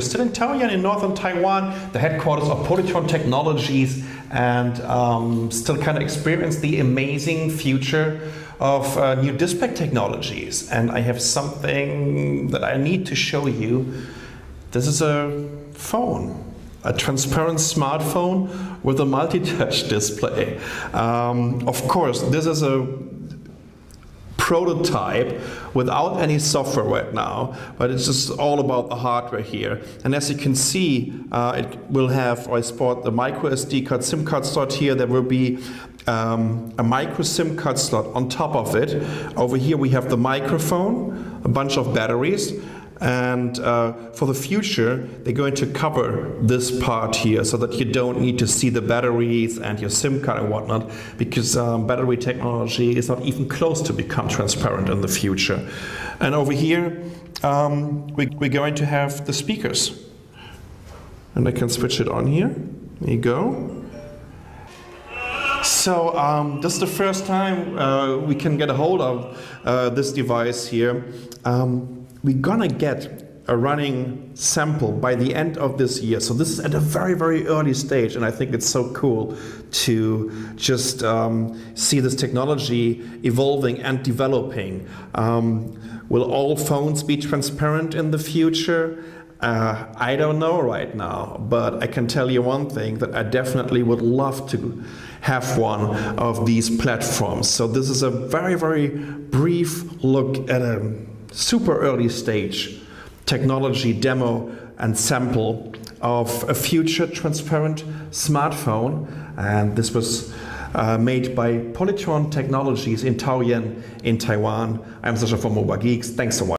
Still in Taoyuan in northern Taiwan, the headquarters of Polytron Technologies, and um, still kind of experience the amazing future of uh, new display technologies. And I have something that I need to show you. This is a phone, a transparent smartphone with a multi-touch display. Um, of course, this is a prototype without any software right now, but it's just all about the hardware here. And as you can see, uh, it will have, I spot the micro SD card, SIM card slot here. There will be um, a micro SIM card slot on top of it. Over here we have the microphone, a bunch of batteries, and uh, for the future, they're going to cover this part here so that you don't need to see the batteries and your SIM card and whatnot, because um, battery technology is not even close to become transparent in the future. And over here, um, we, we're going to have the speakers. And I can switch it on here. There you go. So um, this is the first time uh, we can get a hold of uh, this device here. Um, we're gonna get a running sample by the end of this year. So this is at a very, very early stage, and I think it's so cool to just um, see this technology evolving and developing. Um, will all phones be transparent in the future? Uh, I don't know right now, but I can tell you one thing that I definitely would love to have one of these platforms. So this is a very, very brief look at a super early stage technology demo and sample of a future transparent smartphone. And this was uh, made by Polytron Technologies in Taoyuan in Taiwan. I'm Sasha from Mobile Geeks. Thanks so much.